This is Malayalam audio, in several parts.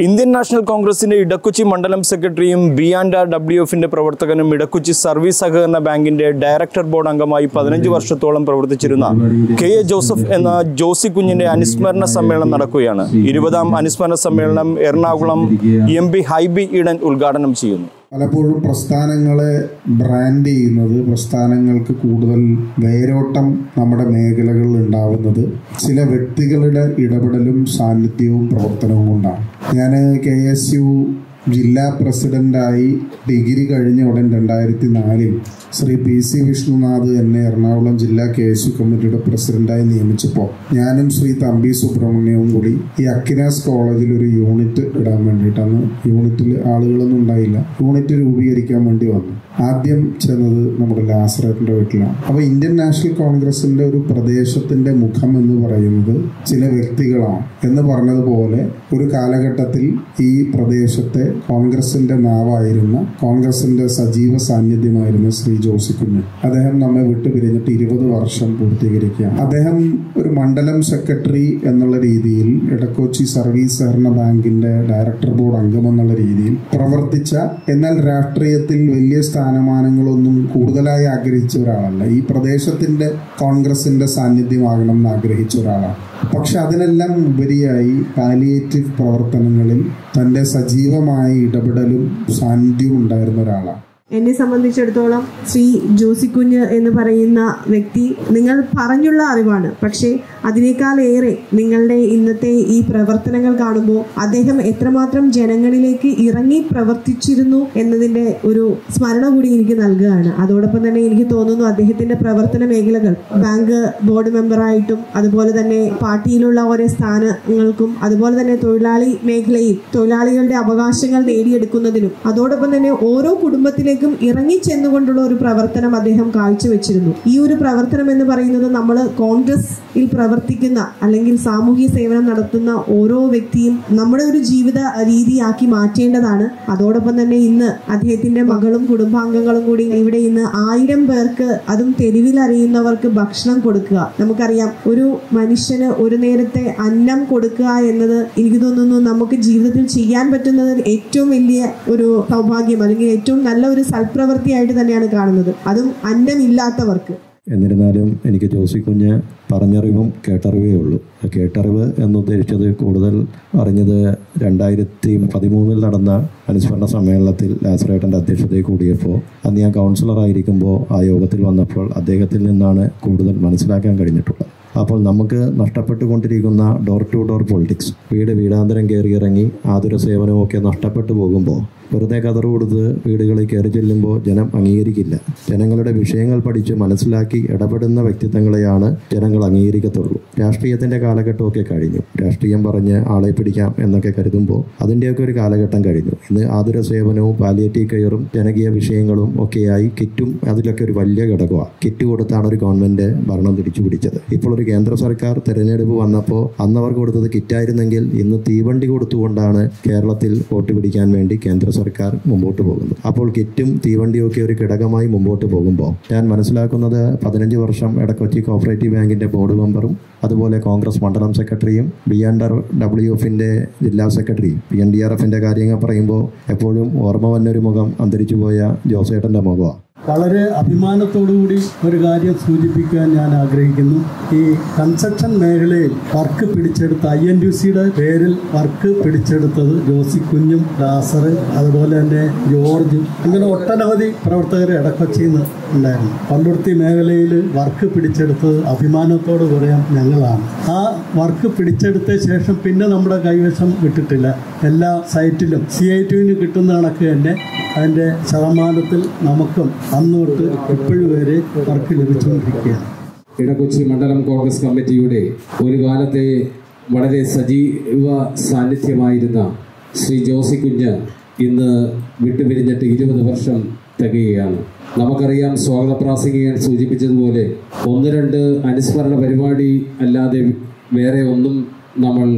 ഇന്ത്യൻ നാഷണൽ കോൺഗ്രസിന്റെ ഇടക്കുച്ചി മണ്ഡലം സെക്രട്ടറിയും ബി ആൻഡ് ആർ ഡബ്ല്യു എഫിന്റെ പ്രവർത്തകനും ഇടക്കുച്ചി സർവീസ് സഹകരണ ബാങ്കിന്റെ ഡയറക്ടർ ബോർഡ് അംഗമായി പതിനഞ്ച് വർഷത്തോളം പ്രവർത്തിച്ചിരുന്ന കെ എ ജോസഫ് എന്ന ജോസി കുഞ്ഞിന്റെ അനുസ്മരണ സമ്മേളനം നടക്കുകയാണ്. ഇരുപതാം അനുസ്മരണ സമ്മേളനം Ernakulam M P Hibi Eden ഉദ്ഘാടനം ചെയ്യുന്നു. പലപ്പോഴും പ്രസ്ഥാനങ്ങളെ ബ്രാൻഡ് ചെയ്യുന്നത് പ്രസ്ഥാനങ്ങൾക്ക് കൂടുതൽ വേരോട്ടം നമ്മുടെ മേഖലകളിൽ ഉണ്ടാവുന്നത് ചില വ്യക്തികളുടെ ഇടപെടലും സാന്നിധ്യവും പ്രവർത്തനവും കൊണ്ടാണ്. ഞാൻ കെ എസ് യു ജില്ലാ പ്രസിഡന്റായി ഡിഗ്രി കഴിഞ്ഞ ഉടൻ രണ്ടായിരത്തി നാലിൽ ശ്രീ പി സി വിഷ്ണുനാഥ് എന്നെ എറണാകുളം ജില്ലാ കെ എസ് യു കമ്മിറ്റിയുടെ പ്രസിഡന്റായി നിയമിച്ചപ്പോൾ ഞാനും ശ്രീ തമ്പി സുബ്രഹ്മണ്യവും കൂടി ഈ അക്കിനാസ് കോളേജിൽ ഒരു യൂണിറ്റ് ഇടാൻ വേണ്ടിയിട്ടാണ്. യൂണിറ്റിൽ ആളുകളൊന്നും ഉണ്ടായില്ല. യൂണിറ്റ് രൂപീകരിക്കാൻ വേണ്ടി വന്നു. ആദ്യം ചെന്നത് നമ്മുടെ ലാസറേറ്റിന്റെ വീട്ടിലാണ്. അപ്പോൾ ഇന്ത്യൻ നാഷണൽ കോൺഗ്രസിന്റെ ഒരു പ്രദേശത്തിന്റെ മുഖം എന്ന് പറയുന്നത് ചില വ്യക്തികളാണ് എന്ന് പറഞ്ഞതുപോലെ ഒരു കാലഘട്ടത്തിൽ ഈ പ്രദേശത്തെ കോൺഗ്രസിന്റെ നാവായിരുന്ന കോൺഗ്രസിന്റെ സജീവ സാന്നിധ്യമായിരുന്നു ശ്രീ ജോസി കുഞ്ഞ്. അദ്ദേഹം നമ്മെ വിട്ടുപിരിഞ്ഞിട്ട് ഇരുപത് വർഷം പൂർത്തീകരിക്കുകയാണ്. അദ്ദേഹം ഒരു മണ്ഡലം സെക്രട്ടറി എന്നുള്ള രീതിയിൽ ഇടക്കോച്ചി സർവീസ് സഹകരണ ബാങ്കിന്റെ ഡയറക്ടർ ബോർഡ് അംഗം എന്നുള്ള രീതിയിൽ പ്രവർത്തിച്ച എന്നാൽ രാഷ്ട്രീയത്തിൽ വലിയ സ്ഥാനമാനങ്ങളൊന്നും കൂടുതലായി ആഗ്രഹിച്ച ഒരാളല്ല. ഈ പ്രദേശത്തിന്റെ കോൺഗ്രസിന്റെ സാന്നിധ്യമാകണം എന്ന് ആഗ്രഹിച്ച ഒരാളാണ്. പക്ഷെ അതിനെല്ലാം ഉപരിയായി പാലിയേറ്റീവ് പ്രവർത്തനങ്ങളിൽ തന്റെ സജീവമായ ഇടപെടലും സാന്നിധ്യവും ഉണ്ടായിരുന്ന ഒരാളാണ്. എന്നെ സംബന്ധിച്ചിടത്തോളം ശ്രീ ജോസിക്കുഞ്ഞ് എന്ന് പറയുന്ന വ്യക്തി നിങ്ങൾ പറഞ്ഞുള്ള അറിവാണ്. പക്ഷേ അതിനേക്കാളേറെ നിങ്ങളുടെ ഇന്നത്തെ ഈ പ്രവർത്തനങ്ങൾ കാണുമ്പോൾ അദ്ദേഹം എത്രമാത്രം ജനങ്ങളിലേക്ക് ഇറങ്ങി പ്രവർത്തിച്ചിരുന്നു എന്നതിന്റെ ഒരു സ്മരണ കൂടി എനിക്ക് നൽകുകയാണ്. അതോടൊപ്പം തന്നെ എനിക്ക് തോന്നുന്നു അദ്ദേഹത്തിന്റെ പ്രവർത്തന മേഖലകൾ ബാങ്ക് ബോർഡ് മെമ്പറായിട്ടും അതുപോലെ തന്നെ പാർട്ടിയിലുള്ള ഓരോ സ്ഥാനങ്ങൾക്കും അതുപോലെ തന്നെ തൊഴിലാളി മേഖലയിൽ തൊഴിലാളികളുടെ അവകാശങ്ങൾ നേടിയെടുക്കുന്നതിനും അതോടൊപ്പം തന്നെ ഓരോ കുടുംബത്തിലേക്കും ഇറങ്ങി ചെന്നുകൊണ്ടുള്ള ഒരു പ്രവർത്തനം അദ്ദേഹം കാഴ്ചവെച്ചിരുന്നു. ഈ ഒരു പ്രവർത്തനം എന്ന് പറയുന്നത് നമ്മൾ കോൺഗ്രസിൽ പ്രവർത്തിക്കുന്ന അല്ലെങ്കിൽ സാമൂഹ്യ സേവനം നടത്തുന്ന ഓരോ വ്യക്തിയും നമ്മുടെ ഒരു ജീവിത രീതിയാക്കി മാറ്റേണ്ടതാണ്. അതോടൊപ്പം തന്നെ ഇന്ന് അദ്ദേഹത്തിന്റെ മകളും കുടുംബാംഗങ്ങളും കൂടി ഇവിടെ ഇന്ന് ആയിരം പേർക്ക് അതും തെരുവിൽ അറിയുന്നവർക്ക് ഭക്ഷണം കൊടുക്കുക. നമുക്കറിയാം ഒരു മനുഷ്യന് ഒരു നേരത്തെ അന്നം കൊടുക്കുക എന്നത് എനിക്ക് തോന്നുന്നു നമുക്ക് ജീവിതത്തിൽ ചെയ്യാൻ പറ്റുന്നത് ഏറ്റവും വലിയ ഒരു സൗഭാഗ്യം അല്ലെങ്കിൽ ഏറ്റവും നല്ല ഒരു സൽപ്രവൃത്തിയായിട്ട് തന്നെയാണ് കാണുന്നത്. അതും അന്നമില്ലാത്തവർക്ക് എന്നിരുന്നാലും എനിക്ക് ജോസി കുഞ്ഞ് പറഞ്ഞറിവും കേട്ടറിവേ ഉള്ളൂ. കേട്ടറിവ് എന്നുദ്ദേശിച്ചത് കൂടുതൽ അറിഞ്ഞത് രണ്ടായിരത്തി പതിമൂന്നിൽ നടന്ന അനുസ്മരണ സമ്മേളനത്തിൽ ലാസറേട്ടന്റെ അധ്യക്ഷതയിൽ കൂടിയപ്പോൾ അന്ന് ഞാൻ കൗൺസിലറായിരിക്കുമ്പോൾ ആ യോഗത്തിൽ വന്നപ്പോൾ അദ്ദേഹത്തിൽ നിന്നാണ് കൂടുതൽ മനസ്സിലാക്കാൻ കഴിഞ്ഞിട്ടുള്ളത്. അപ്പോൾ നമുക്ക് നഷ്ടപ്പെട്ടുകൊണ്ടിരിക്കുന്ന ഡോർ ടു ഡോർ പൊളിറ്റിക്സ് വീട് വീടാന്തരം കയറിയിറങ്ങി ആതുര സേവനമൊക്കെ നഷ്ടപ്പെട്ടു പോകുമ്പോൾ വെറുതെ കതറ് കൊടുത്ത് വീടുകളിൽ കയറി ചെല്ലുമ്പോൾ ജനം അംഗീകരിക്കില്ല. ജനങ്ങളുടെ വിഷയങ്ങൾ പഠിച്ച് മനസ്സിലാക്കി ഇടപെടുന്ന വ്യക്തിത്വങ്ങളെയാണ് ജനങ്ങൾ അംഗീകരിക്കത്തുള്ളൂ. രാഷ്ട്രീയത്തിന്റെ കാലഘട്ടമൊക്കെ കഴിഞ്ഞു. രാഷ്ട്രീയം പറഞ്ഞ് ആളെ പിടിക്കാം എന്നൊക്കെ കരുതുമ്പോൾ അതിന്റെയൊക്കെ ഒരു കാലഘട്ടം കഴിഞ്ഞു. ഇന്ന് ആതുര സേവനവും പാലിയേറ്റീവ് കെയറും ജനകീയ വിഷയങ്ങളും ഒക്കെയായി കിറ്റും അതിലൊക്കെ ഒരു വലിയ ഘടകമാണ് കിറ്റ് കൊടുത്താണ് ഒരു ഗവൺമെന്റ് ഭരണം തിരിച്ചു പിടിച്ചത് ഇപ്പോൾ ഒരു കേന്ദ്ര സർക്കാർ തെരഞ്ഞെടുപ്പ് വന്നപ്പോൾ അന്ന് അന്നവർ കൊടുത്തത് കിറ്റായിരുന്നെങ്കിൽ ഇന്ന് തീവണ്ടി കൊടുത്തുകൊണ്ടാണ് കേരളത്തിൽ വോട്ട് പിടിക്കാൻ വേണ്ടി കേന്ദ്ര സർക്കാർ മുമ്പോട്ട് പോകുന്നത്. അപ്പോൾ കിറ്റും തീവണ്ടിയും ഒക്കെ ഒരു ഘടകമായി മുമ്പോട്ട് പോകുമ്പോൾ ഞാൻ മനസ്സിലാക്കുന്നത് പതിനഞ്ച് വർഷം എടക്കൊച്ചി കോപ്പറേറ്റീവ് ബാങ്കിന്റെ ബോർഡ് മെമ്പറും അതുപോലെ കോൺഗ്രസ് മണ്ഡലം സെക്രട്ടറിയും ബി എൻ ഡബ്ല്യു എഫിന്റെ ജില്ലാ സെക്രട്ടറിയും പി എൻ ഡി ആർ എഫിന്റെ കാര്യങ്ങൾ പറയുമ്പോൾ എപ്പോഴും ഓർമ്മ വന്നൊരു മുഖം അന്തരിച്ചു പോയ ജോസേട്ടന്റെ മുഖമാണ് വളരെ അഭിമാനത്തോടുകൂടി ഒരു കാര്യം സൂചിപ്പിക്കാൻ ഞാൻ ആഗ്രഹിക്കുന്നു. ഈ കൺസ്ട്രക്ഷൻ മേഖലയിൽ വർക്ക് പിടിച്ചെടുത്ത ഐ എൻ യു സിയുടെ പേരിൽ വർക്ക് പിടിച്ചെടുത്തത് ജോസി കുഞ്ഞും ദാസർ അതുപോലെ തന്നെ ജോർജും. അങ്ങനെ ഒട്ടനവധി പ്രവർത്തകരെ അടക്കം നിന്ന് ഉണ്ടായിരുന്നു. പള്ളുർത്തി മേഖലയിൽ വർക്ക് പിടിച്ചെടുത്തത് അഭിമാനത്തോട് പറയാം ഞങ്ങളാണ്. ആ വർക്ക് പിടിച്ചെടുത്ത ശേഷം പിന്നെ നമ്മുടെ കൈവശം വിട്ടിട്ടില്ല. എല്ലാ സൈറ്റിലും സി ഐ ടുവിന് കിട്ടുന്ന കണക്ക് തന്നെ അതിന്റെ ശതമാനത്തിൽ നമുക്കും അന്നോട്ട് തൊട്ട് ഇപ്പോഴും വരെ വർക്ക് ലഭിച്ചുകൊണ്ടിരിക്കുകയാണ്. ഇടക്കൊച്ചി മണ്ഡലം കോൺഗ്രസ് കമ്മിറ്റിയുടെ ഒരു കാലത്തെ വളരെ സജീവ സാന്നിധ്യമായിരുന്ന ശ്രീ ജോസി കുഞ്ഞ് ഇന്ന് വിട്ടുപിരിഞ്ഞിട്ട് ഇരുപത് വർഷം തികയുകയാണ് നമുക്കറിയാം സ്വാഗത സൂചിപ്പിച്ചതുപോലെ ഒന്ന് രണ്ട് അനുസ്മരണ പരിപാടി അല്ലാതെ വേറെ ഒന്നും നമ്മൾ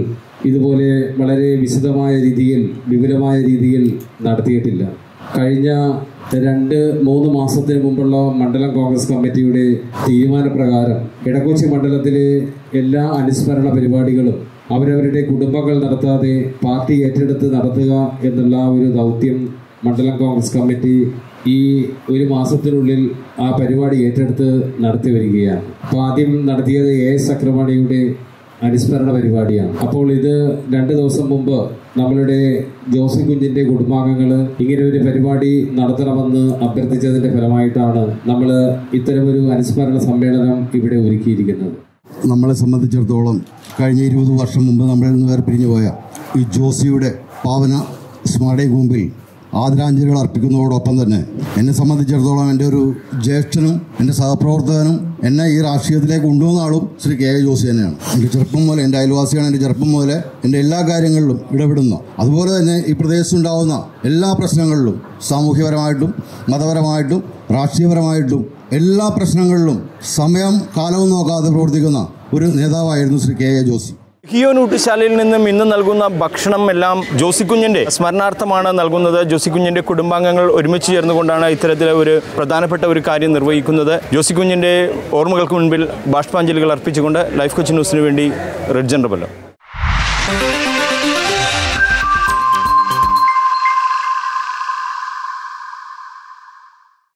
ഇതുപോലെ വളരെ വിശദമായ രീതിയിൽ വിപുലമായ രീതിയിൽ നടത്തിയിട്ടില്ല. കഴിഞ്ഞ രണ്ട് മൂന്ന് മാസത്തിന് മുമ്പുള്ള മണ്ഡലം കോൺഗ്രസ് കമ്മിറ്റിയുടെ തീരുമാനപ്രകാരം ഇടക്കൊച്ചി മണ്ഡലത്തിലെ എല്ലാ അനുസ്മരണ പരിപാടികളും അവരവരുടെ കുടുംബങ്ങൾ നടത്താതെ പാർട്ടി ഏറ്റെടുത്ത് നടത്തുക എന്നുള്ള ഒരു ദൗത്യം മണ്ഡലം കോൺഗ്രസ് കമ്മിറ്റി ഈ ഒരു മാസത്തിനുള്ളിൽ ആ പരിപാടി ഏറ്റെടുത്ത് നടത്തി വരികയാണ്. അപ്പോൾ ആദ്യം നടത്തിയത് എ എസ് അക്രമണിയുടെ അനുസ്മരണ പരിപാടിയാണ്. അപ്പോൾ ഇത് രണ്ട് ദിവസം മുമ്പ് നമ്മളുടെ ജോസി കുഞ്ഞിന്റെ കുടുംബാംഗങ്ങൾ ഇങ്ങനെ ഒരു പരിപാടി നടത്തണമെന്ന് അഭ്യർത്ഥിച്ചതിന്റെ ഫലമായിട്ടാണ് നമ്മൾ ഇത്തരമൊരു അനുസ്മരണ സമ്മേളനം ഇവിടെ ഒരുക്കിയിരിക്കുന്നത്. നമ്മളെ സംബന്ധിച്ചിടത്തോളം കഴിഞ്ഞ ഇരുപത് വർഷം മുമ്പ് നമ്മളിൽ നിന്ന് വേർപിരിഞ്ഞു പോയ ഈ ജോസിയുടെ പാവന സ്മാരക മുമ്പിൽ ആദരാഞ്ജലികൾ അർപ്പിക്കുന്നതോടൊപ്പം തന്നെ എന്നെ സംബന്ധിച്ചിടത്തോളം എന്റെ ഒരു ജ്യേഷ്ഠനും എന്റെ സഹപ്രവർത്തകനും എന്നെ ഈ രാഷ്ട്രീയത്തിലേക്ക് കൊണ്ടുവന്ന ആളും ശ്രീ കെ എ ജോസി തന്നെയാണ്. എന്റെ ചെറുപ്പം മുതൽ എന്റെ അയൽവാസിയാണ് എന്റെ ചെറുപ്പം മുതൽ എന്റെ എല്ലാ കാര്യങ്ങളിലും ഇടപെടുന്ന അതുപോലെ തന്നെ ഈ പ്രദേശത്തുണ്ടാവുന്ന എല്ലാ പ്രശ്നങ്ങളിലും സാമൂഹ്യപരമായിട്ടും മതപരമായിട്ടും രാഷ്ട്രീയപരമായിട്ടും എല്ലാ പ്രശ്നങ്ങളിലും സമയം കാലവും നോക്കാതെ പ്രവർത്തിക്കുന്ന ഒരു നേതാവായിരുന്നു ശ്രീ കെ എ ജോസി. ഹിയോൻ നൂട്ടുശാലയിൽ നിന്നും ഇന്ന് നൽകുന്ന ഭക്ഷണം എല്ലാം ജോസിക്കുഞ്ഞിന്റെ സ്മരണാർത്ഥമാണ് നൽകുന്നത്. ജോസിക്കുഞ്ഞിന്റെ കുടുംബാംഗങ്ങൾ ഒരുമിച്ച് ചേർന്നുകൊണ്ടാണ് ഇത്തരത്തിലെ ഒരു പ്രധാനപ്പെട്ട ഒരു കാര്യം നിർവഹിക്കുന്നത്. ജോസിക്കുഞ്ഞിന്റെ ഓർമ്മകൾക്ക് മുൻപിൽ ബാഷ്പാഞ്ജലികൾ അർപ്പിച്ചുകൊണ്ട് ലൈഫ് കൊച്ചി ന്യൂസിന് വേണ്ടി റെഡ്ജൻ റബല്ലോ